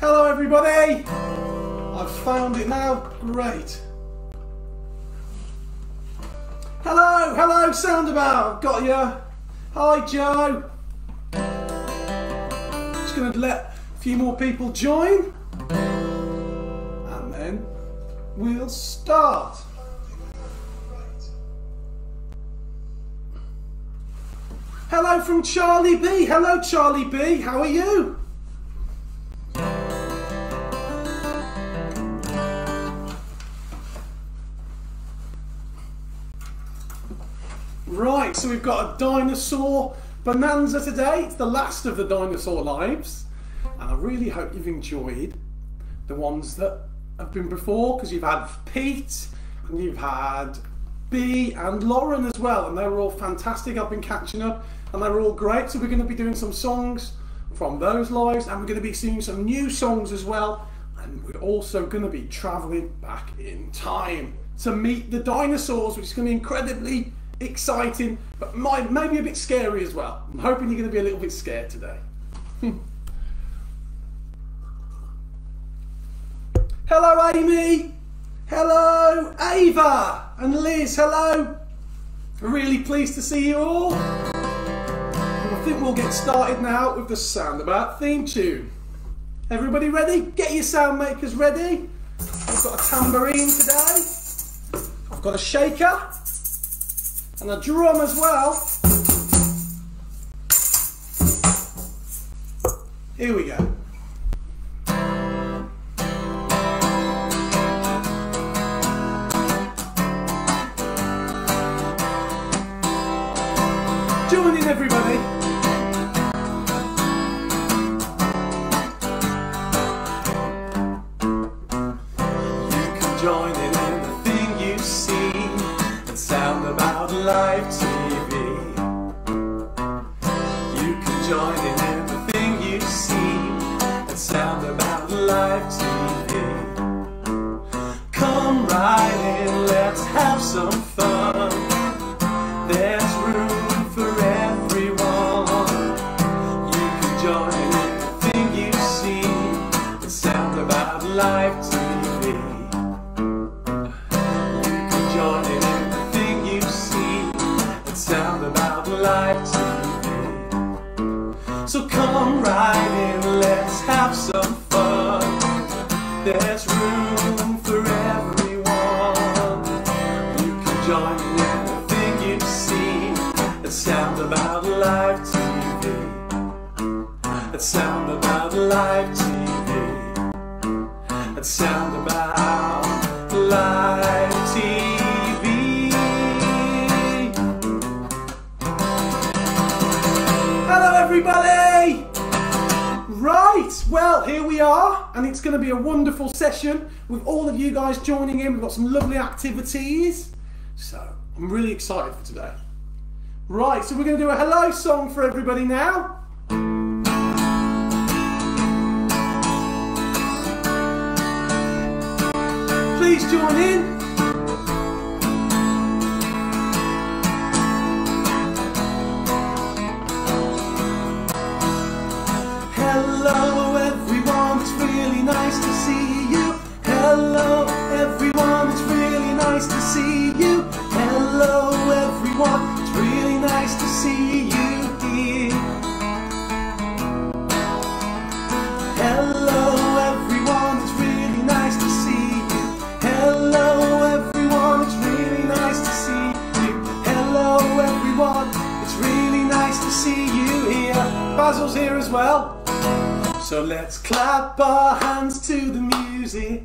Hello everybody! I've found it now. Great. Hello, hello, Soundabout. Got you. Hi, Joe. Just going to let a few more people join. And then we'll start. Hello from Charlie B. Hello, Charlie B. How are you? Right, so we've got a dinosaur bonanza today. It's the last of the dinosaur lives. And I really hope you've enjoyed the ones that have been before because you've had Pete and you've had B and Lauren as well. And they were all fantastic. I've been catching up and they were all great. So we're going to be doing some songs from those lives and we're going to be singing some new songs as well. And we're also going to be traveling back in time to meet the dinosaurs, which is going to be incredibly exciting, but might, maybe a bit scary as well. I'm hoping you're going to be a little bit scared today. Hmm. hello, Amy. Hello, Ava and Liz. Hello. Really pleased to see you all. And I think we'll get started now with the Soundabout theme tune. Everybody ready? Get your sound makers ready. I've got a tambourine today. I've got a shaker and a drum as well. Here we go. You got some lovely activities, so I'm really excited for today. Right, so we're going to do a hello song for everybody now. Please join in. Well. So let's clap our hands to the music.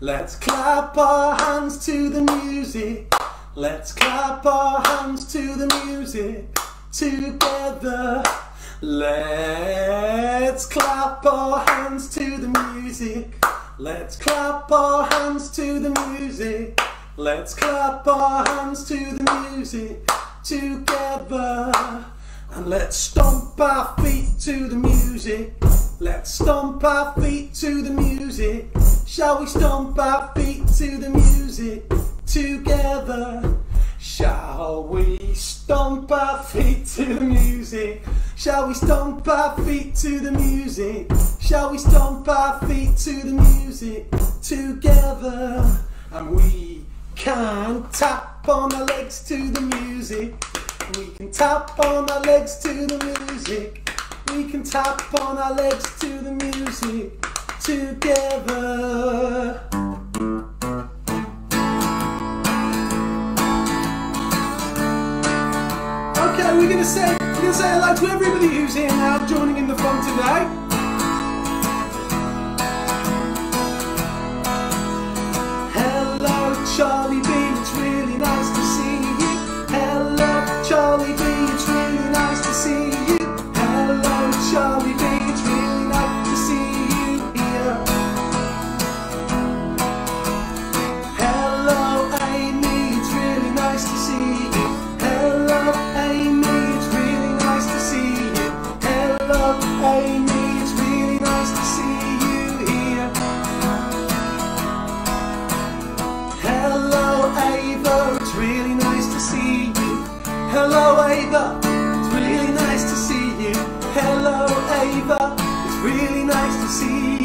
Let's clap our hands to the music. Let's clap our hands to the music together. Let's clap our hands to the music. Let's clap our hands to the music. Let's clap our hands to the music together. And let's stomp our feet to the music. Let's stomp our feet to the music. Shall we stomp our feet to the music together? Shall we stomp our feet to the music? Shall we stomp our feet to the music? Shall we stomp our feet to the music together? And we can tap on our legs to the music. We can tap on our legs to the music. We can tap on our legs to the music together. Okay, we're gonna say we're gonna say hello to everybody who's here now joining in the fun today. Hello, Charlie B. see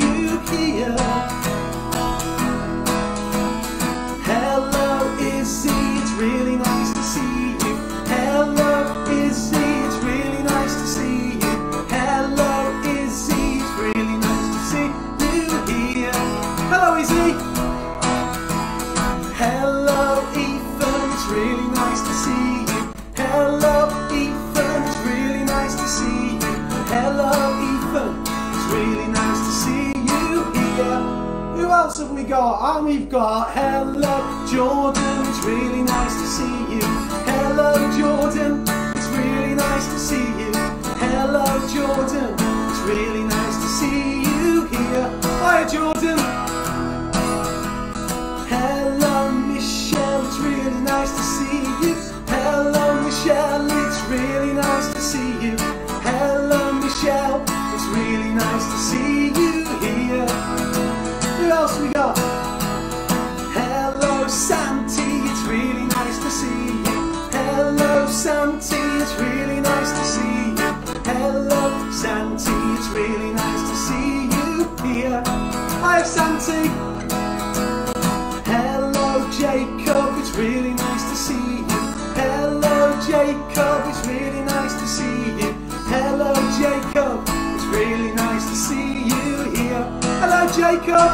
Hello, Jacob.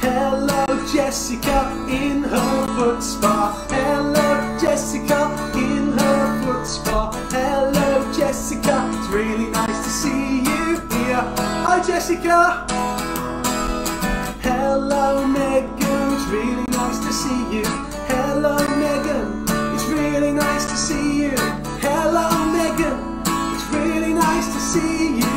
Hello, Jessica, in her foot spa. Hello, Jessica, in her foot spa. Hello, Jessica, it's really nice to see you here. Hi, Jessica. Hello, Megan, it's really nice to see you. Hello, Megan, it's really nice to see you. Hello, Megan, it's really nice to see you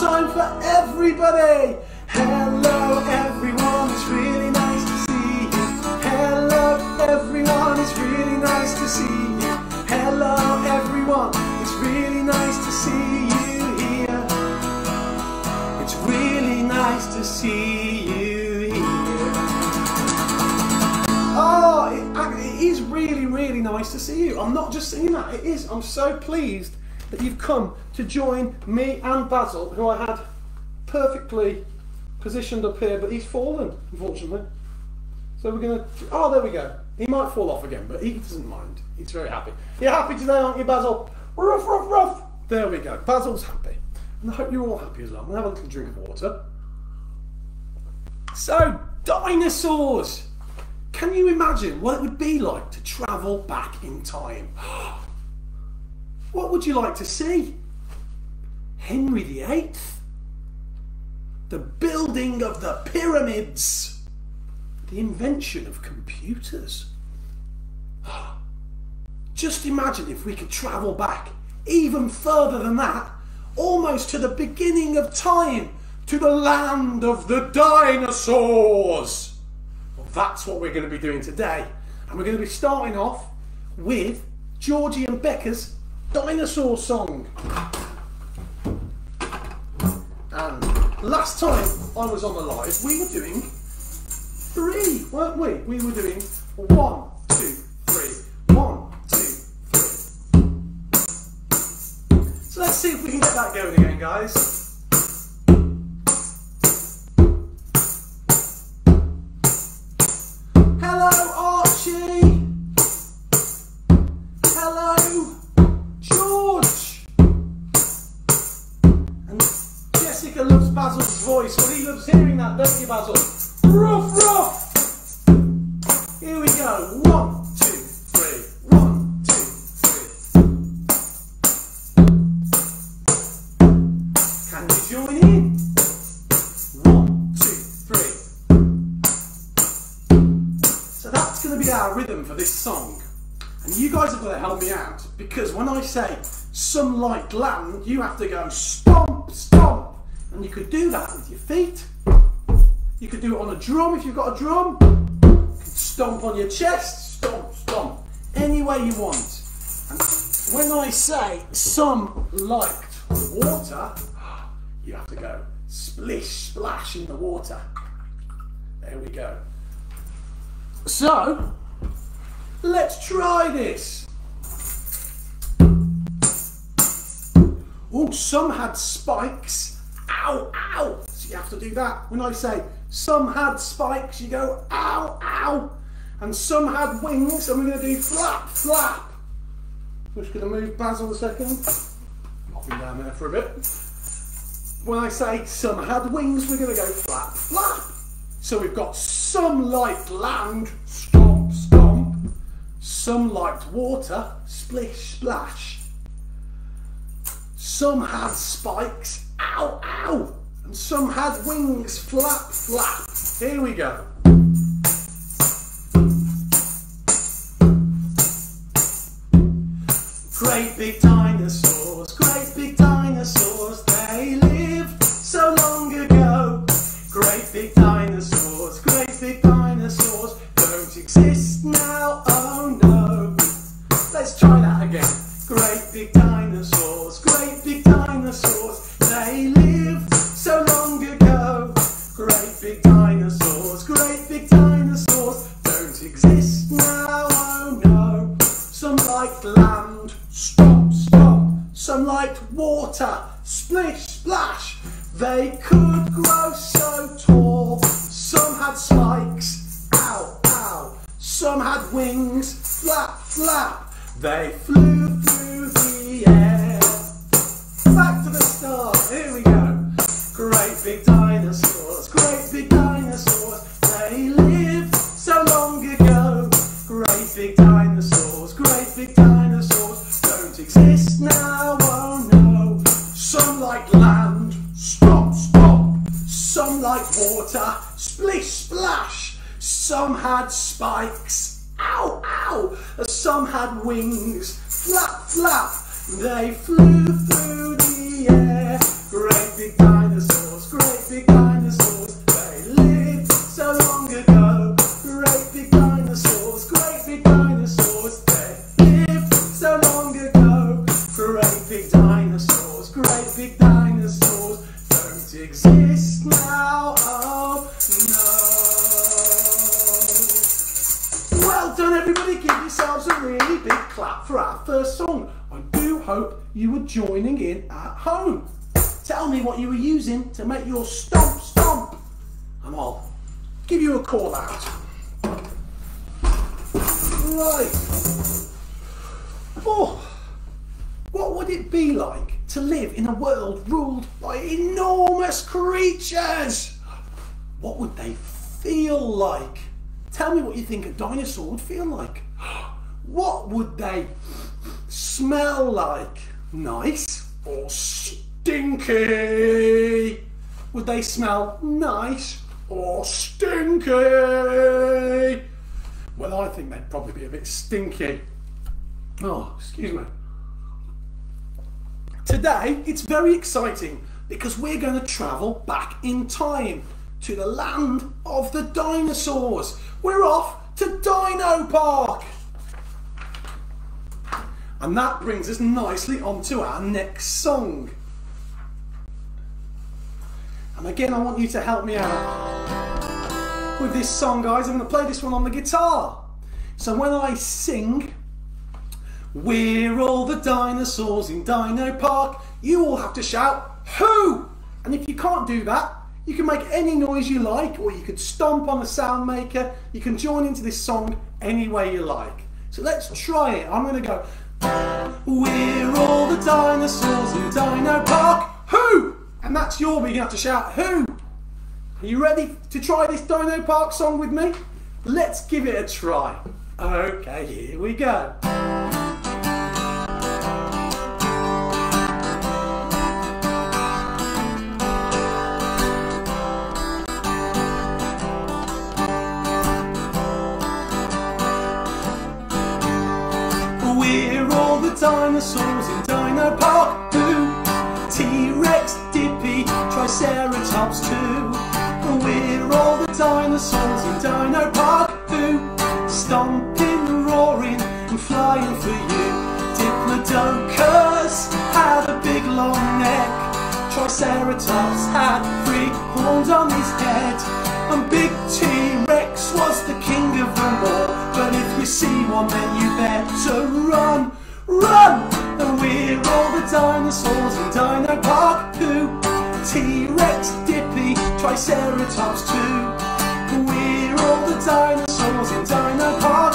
time for everybody. Hello, everyone, it's really nice to see you. Hello, everyone, it's really nice to see you. Hello, everyone, it's really nice to see you here. It's really nice to see you here. Oh, it, it is really, really nice to see you. I'm not just saying that, it is. I'm so pleased that you've come to join me and Basil, who I had perfectly positioned up here, but he's fallen, unfortunately. So we're going to. Oh, there we go. He might fall off again, but he doesn't mind. He's very happy. You're happy today, aren't you, Basil? Ruff, ruff, ruff. There we go. Basil's happy. And I hope you're all happy as well. I'm going to have a little drink of water. So, dinosaurs! Can you imagine what it would be like to travel back in time? Oh, What would you like to see? Henry VIII? The building of the pyramids? The invention of computers? Just imagine if we could travel back even further than that, almost to the beginning of time, to the land of the dinosaurs. Well, that's what we're going to be doing today. And we're going to be starting off with Georgie and Becca's dinosaur song. And last time I was on the live, we were doing three, weren't we? We were doing one, two, three, one, two, three. So let's see if we can get that going again, guys. Land, you have to go stomp, stomp. And you could do that with your feet. You could do it on a drum if you've got a drum. You could stomp on your chest, stomp, stomp, any way you want. And when I say some liked water, you have to go splish, splash in the water. There we go. So, let's try this. Some had spikes ow, ow. So you have to do that. When I say some had spikes, you go ow, ow. And some had wings, and we're going to do flap, flap. I'm just going to move Basil a second. Pop him down there for a bit. When I say some had wings, we're going to go flap, flap. So we've got some liked land, stomp, stomp. Some liked water, splish, splash. Some had spikes, ow, ow. And some had wings, flap, flap. Here we go. Great big dinosaurs, Some liked water, splish, splash. They could grow so tall. Some had spikes, ow, ow. Some had wings, flap, flap. They flew through the air. Back to the start, here we go. Great big dinosaurs, Like water, splish, splash. Some had spikes, ow, ow. Some had wings, flap, flap. They flew through the air. Great big dinosaurs, great big dinosaurs. Everybody. Give yourselves a really big clap for our first song. I do hope you were joining in at home. Tell me what you were using to make your stomp stomp, and I'll give you a call out. Right. Oh, what would it be like to live in a world ruled by enormous creatures? What would they feel like? Tell me what you think a dinosaur would feel like. What would they smell like? Nice or stinky? Would they smell nice or stinky? Well, I think they'd probably be a bit stinky. Oh, excuse me. Today, it's very exciting because we're going to travel back in time to the land of the dinosaurs. We're off to Dino Park. And that brings us nicely onto our next song. And again, I want you to help me out. with this song, guys. I'm going to play this one on the guitar. So when I sing, we're all the dinosaurs in Dino Park, you all have to shout, Who? And if you can't do that, you can make any noise you like, or you could stomp on a sound maker. You can join into this song any way you like. So let's try it. I'm going to go, We're all the dinosaurs in Dino Park, Who? And that's your. You have to shout, Who? Are you ready to try this Dino Park song with me? Let's give it a try. Okay, here we go. Dinosaurs in Dino Park too. T-Rex, Dippy, Triceratops too. We're all the dinosaurs in Dino Park too. Stomping, roaring, and flying for you. Diplodocus had a big long neck. Triceratops had three horns on his head. And Big T-Rex was the king of them all. But if you see one, then you better run, run! And we're all the dinosaurs in Dino Park too. T-Rex, Dippy, Triceratops too. And We're all the dinosaurs in Dino Park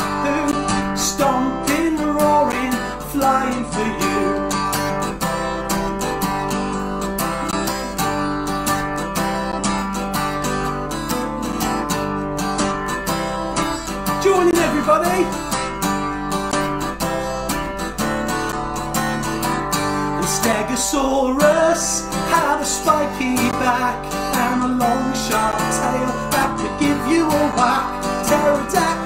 Stegosaurus had a spiky back and a long sharp tail that could give you a whack. Pterodactyls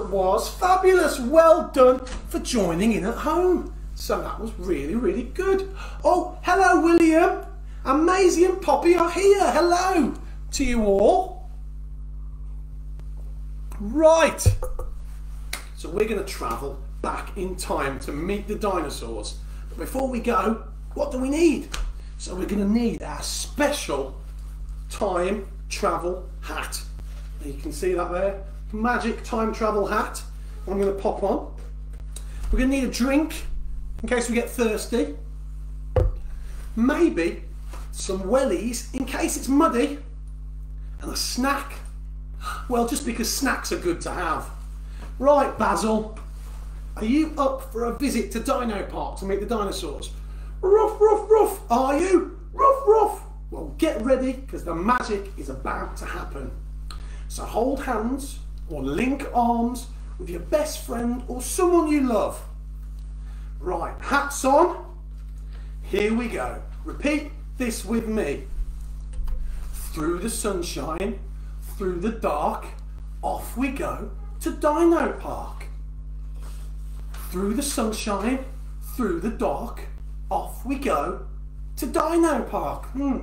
Was fabulous. Well done for joining in at home. So that was really, really good. Oh, hello, William. And Maisie and Poppy are here. Hello to you all. Right. So we're going to travel back in time to meet the dinosaurs. But before we go, what do we need? So we're going to need our special time travel hat. You can see that there. Magic time travel hat. I'm going to pop on. We're going to need a drink in case we get thirsty. Maybe some wellies in case it's muddy. And a snack. Well, just because snacks are good to have. Right, Basil. Are you up for a visit to Dino Park to meet the dinosaurs? Ruff, ruff, ruff. Are you? Ruff, ruff. Well, get ready because the magic is about to happen. So hold hands or link arms with your best friend or someone you love. Right, hats on. Here we go. Repeat this with me. Through the sunshine, through the dark, off we go to Dino Park. Through the sunshine, through the dark, off we go to Dino Park. Hmm.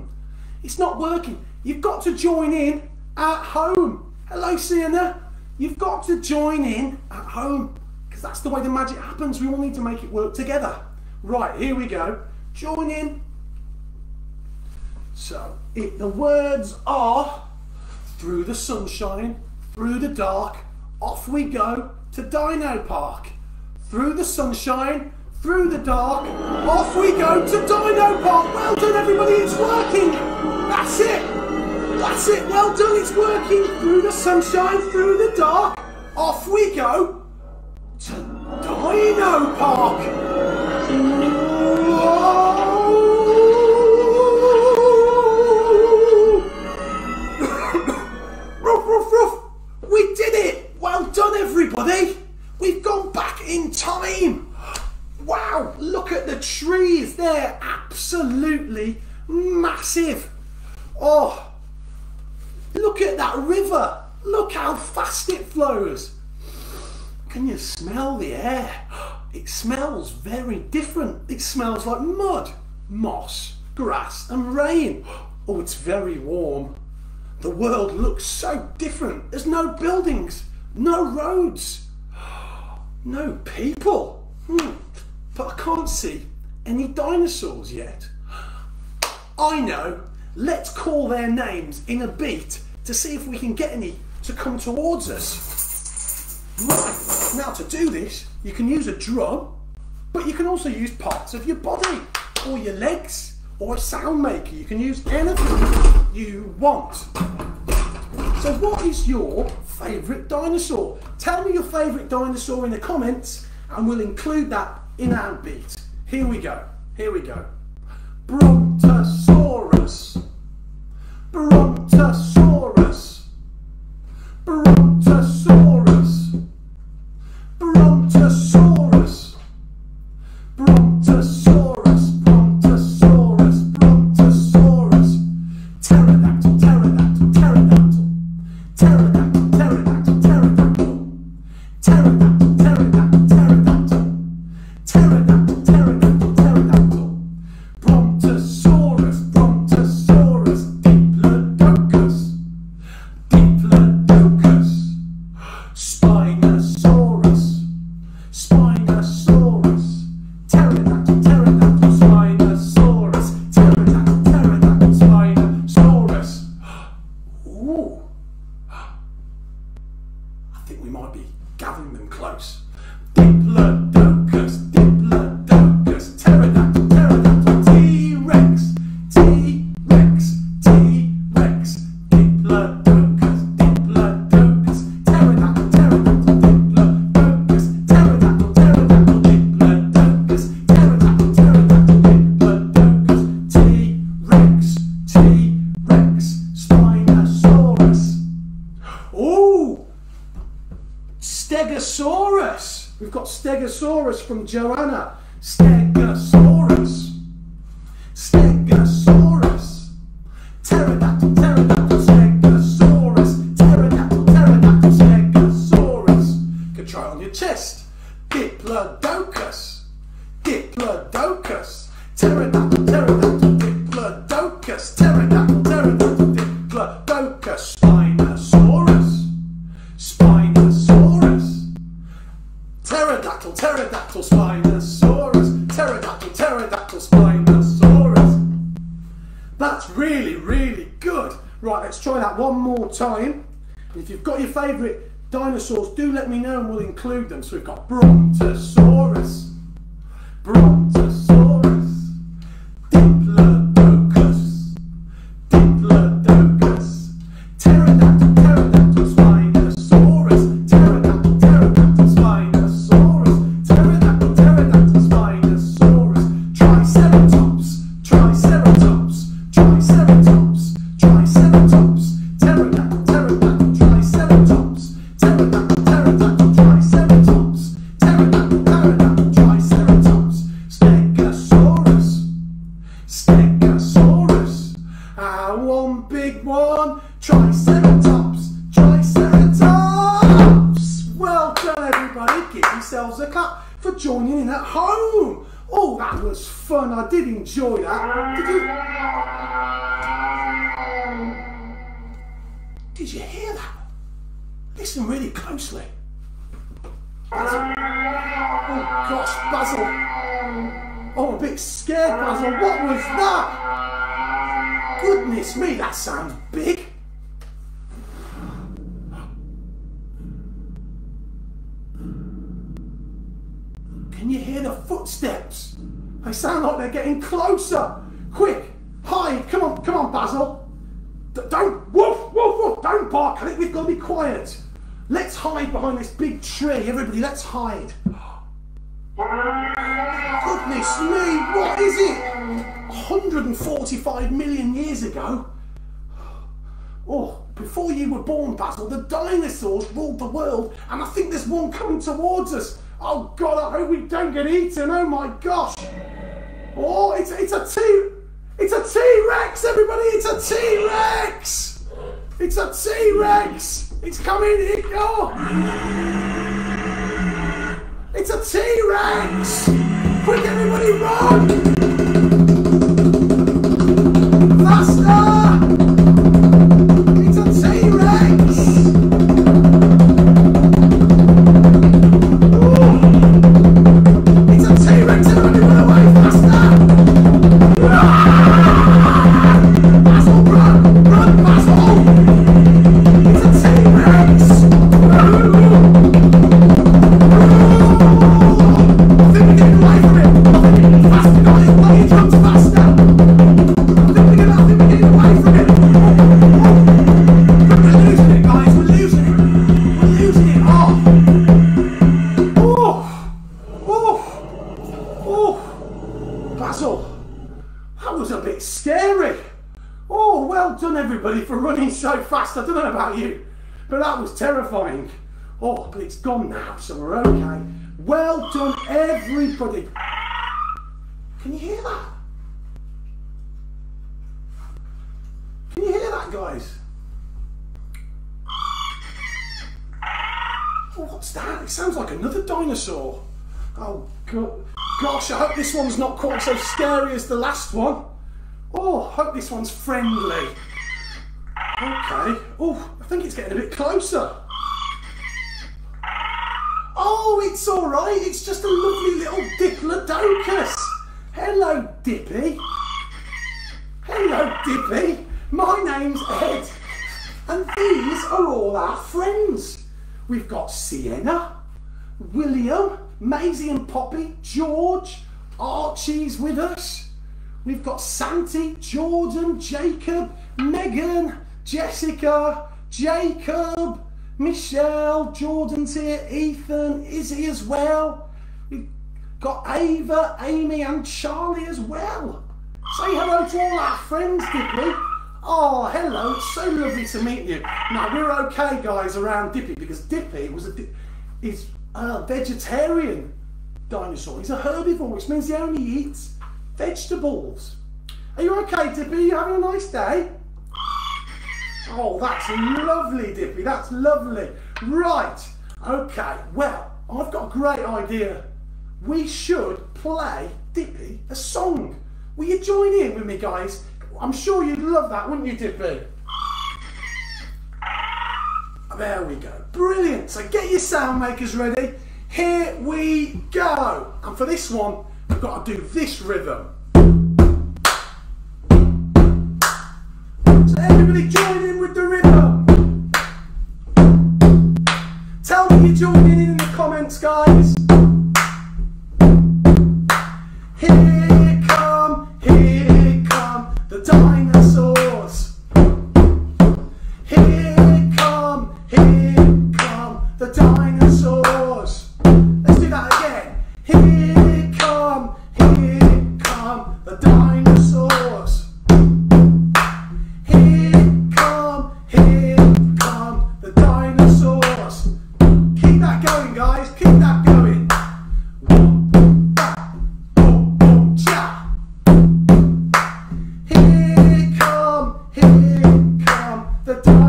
It's not working. You've got to join in at home. Hello, Sienna. You've got to join in at home because that's the way the magic happens. We all need to make it work together. Right, here we go. Join in. So, it, the words are through the sunshine, through the dark, off we go to Dino Park. Through the sunshine, through the dark, off we go to Dino Park. Well done, everybody, it's working. That's it. That's it. Well done, it's working. Through the sunshine, through the dark, off we go to Dino Park. Ruff, ruff, ruff. We did it! Well done, everybody! We've gone back in time! Wow, look at the trees. They're absolutely massive. Oh, look at that river. Look how fast it flows. Can you smell the air? It smells very different. It smells like mud, moss, grass, and rain. Oh, it's very warm. The world looks so different. There's no buildings, no roads, no people. Hmm. But I can't see any dinosaurs yet. I know. Let's call their names in a beat to see if we can get any to come towards us. Right, now to do this, you can use a drum, but you can also use parts of your body, or your legs, or a sound maker. You can use anything you want. So what is your favourite dinosaur? Tell me your favourite dinosaur in the comments and we'll include that in our beat. Here we go. Here we go. Brontosaurus. Favourite dinosaurs, do let me know and we'll include them. So we've got Brontosaurus, Brontosaurus, joining in at home. Oh, that was fun. I did enjoy that. Did you? Did you hear that? Listen really closely. Basil. Oh gosh, Basil. Oh, I'm a bit scared, Basil. What was that? Goodness me, that sounds big. Footsteps? They sound like they're getting closer. Quick, hide. Come on, come on, Basil. D don't, woof, woof, woof. Don't bark at it. We've got to be quiet. Let's hide behind this big tree. Everybody, let's hide. Goodness me, what is it? 145 million years ago? Oh, before you were born, Basil, the dinosaurs ruled the world, and I think there's one coming towards us. Oh God, I hope we don't get eaten. Oh my gosh. Oh, it's, it's a T, it's a T-Rex, everybody, it's a T-Rex. It's a T-Rex. It's coming, it, oh. It's a T-Rex. Quick, everybody, run. Faster. Everybody. Can you hear that? Can you hear that, guys? Oh, what's that? It sounds like another dinosaur. Oh, God. gosh, I hope this one's not quite so scary as the last one. Oh, I hope this one's friendly. Okay. Oh, I think it's getting a bit closer. Oh, it's all right. It's just a lovely little Diplodocus. Hello, Dippy. Hello, Dippy. My name's Ed. And these are all our friends. We've got Sienna, William, Maisie and Poppy, George, Archie's with us. We've got Santi, Jordan, Jacob, Megan, Jessica, Jacob, Michelle, Jordan's here, Ethan, Izzy as well. We've got Ava, Amy and Charlie as well. Say hello to all our friends, Dippy. Oh, hello, it's so lovely to meet you. Now, we're okay, guys, around Dippy because Dippy was a, is a vegetarian dinosaur. He's a herbivore, which means he only eats vegetables. Are you okay, Dippy? you having a nice day? Oh, that's lovely, Dippy. That's lovely. Right. Okay. Well, I've got a great idea. We should play Dippy a song. Will you join in with me, guys? I'm sure you'd love that, wouldn't you, Dippy? There we go. Brilliant. So get your sound makers ready. Here we go. And for this one, we've got to do this rhythm. Everybody join in with the rhythm. Tell me you're joining in in the comments, guys. The dinosaurs.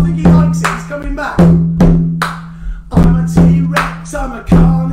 I think he likes it. He's coming back. I'm a T-Rex, I'm a carnivore.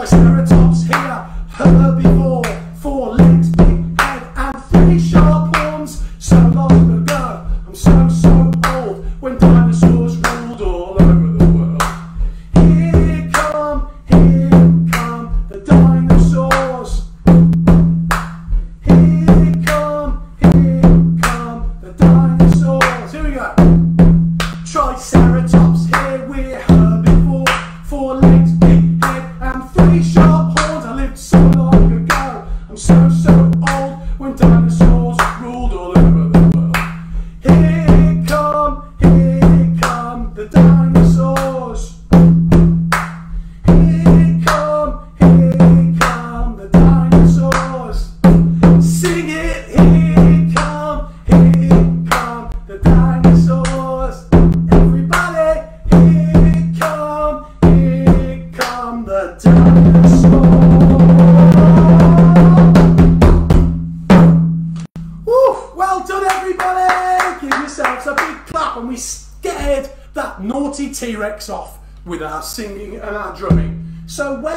Triceratops here, herbivore,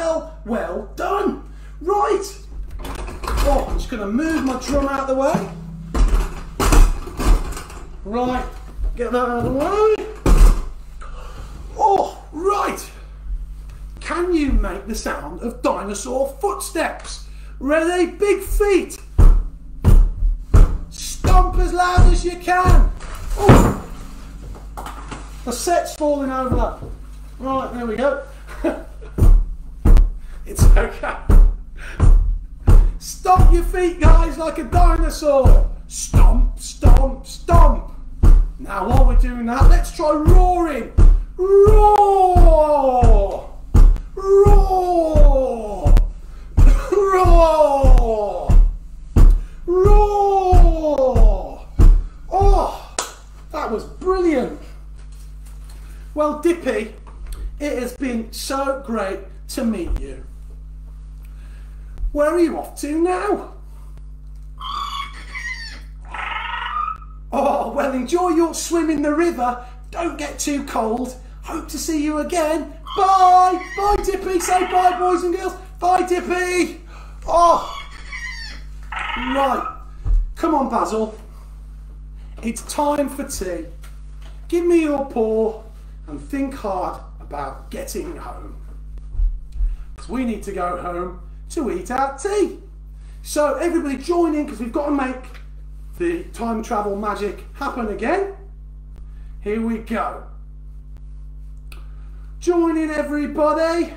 well, well done. Right. Oh, I'm just going to move my drum out of the way. Right, get that out of the way. Oh, right. Can you make the sound of dinosaur footsteps? Ready? Big feet. Stomp as loud as you can. Oh, the set's falling over. Right, there we go. it's okay. Stomp your feet, guys, like a dinosaur. Stomp, stomp, stomp. Now, while we're doing that, let's try roaring. Roar! Roar! Roar! Roar! Oh, that was brilliant. Well, Dippy, it has been so great to meet you. Where are you off to now? Oh, well, enjoy your swim in the river. Don't get too cold. Hope to see you again. Bye. Bye, Dippy. Say bye, boys and girls. Bye, Dippy. Oh. Right. Come on, Basil. It's time for tea. Give me your paw and think hard about getting home. Because we need to go home to eat our tea. So everybody join in because we've got to make the time travel magic happen again. Here we go. Join in everybody.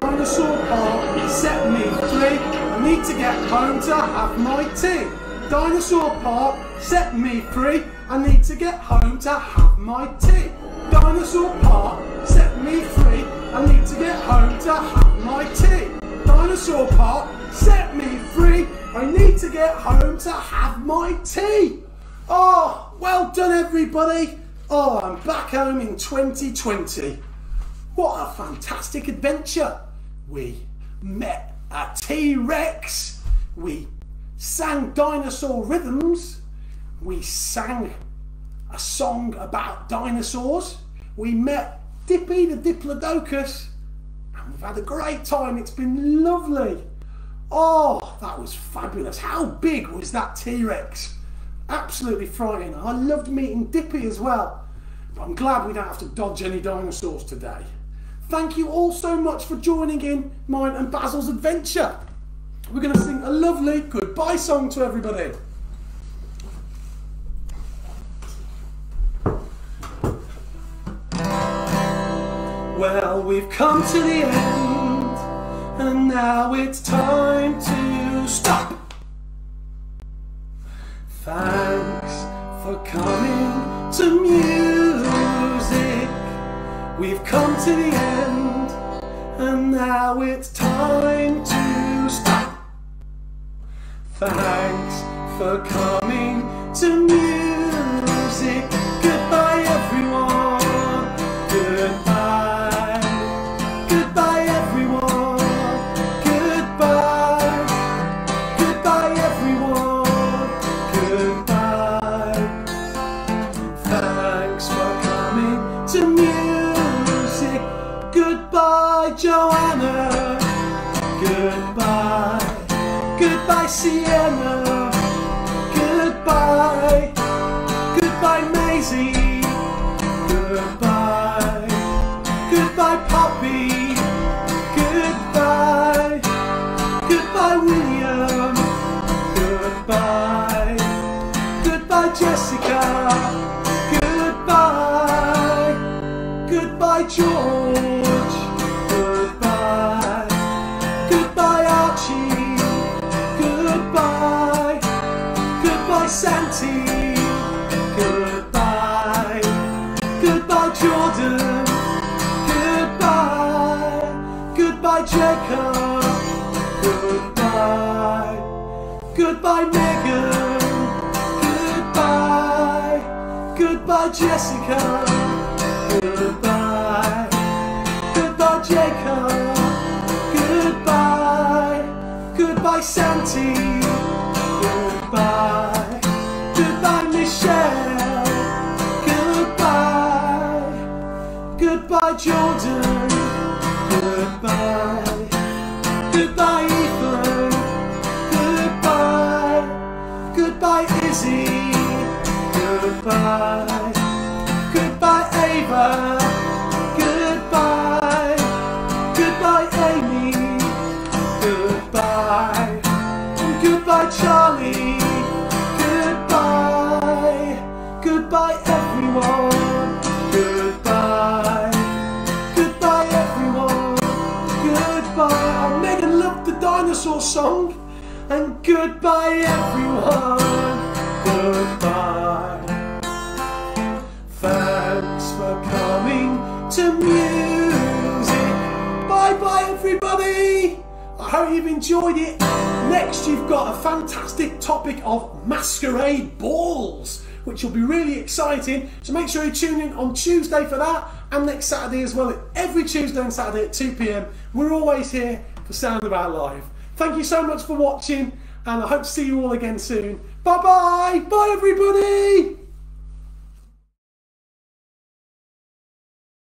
Dinosaur Park set me free. I need to get home to have my tea. Dinosaur Park set me free. I need to get home to have my tea. Dinosaur Park set me free. I need to get home to have my tea. Dinosaur Park set me free. I need to get home to have my tea. Oh, well done, everybody. Oh, I'm back home in 2020. What a fantastic adventure. We met a T-Rex. We sang dinosaur rhythms. We sang a song about dinosaurs. We met Dippy the Diplodocus. And we've had a great time. It's been lovely. Oh, that was fabulous. How big was that T-Rex? absolutely frightening. I loved meeting Dippy as well, but I'm glad we don't have to dodge any dinosaurs today. Thank you all so much for joining in mine and Basil's adventure. We're going to sing a lovely goodbye song to everybody. Well, we've come to the end, and now it's time to stop. Thanks for coming to music. We've come to the end, and now it's time to stop. Thanks for coming Goodbye, Joanna. Goodbye. Goodbye, Sienna. Goodbye. Goodbye, Maisie. Goodbye. Goodbye, Poppy. Goodbye. Goodbye, William. Goodbye. Goodbye, Jessica. Goodbye. Goodbye, George. Santi. Goodbye. Goodbye, Jordan. Goodbye. Goodbye, Jacob. Goodbye. Goodbye, Megan. Goodbye. Goodbye, Jessica. Goodbye. Jordan. Goodbye. Goodbye, Ethan. Goodbye. Goodbye, Izzy. Goodbye. Goodbye, everyone. Goodbye. Thanks for coming to music. Bye bye, everybody. I hope you've enjoyed it. Next, you've got a fantastic topic of masquerade balls, which will be really exciting. So make sure you tune in on Tuesday for that and next Saturday as well. Every Tuesday and Saturday at 2 pm. We're always here for Soundabout Live. Thank you so much for watching, and I hope to see you all again soon. Bye bye. Bye, everybody.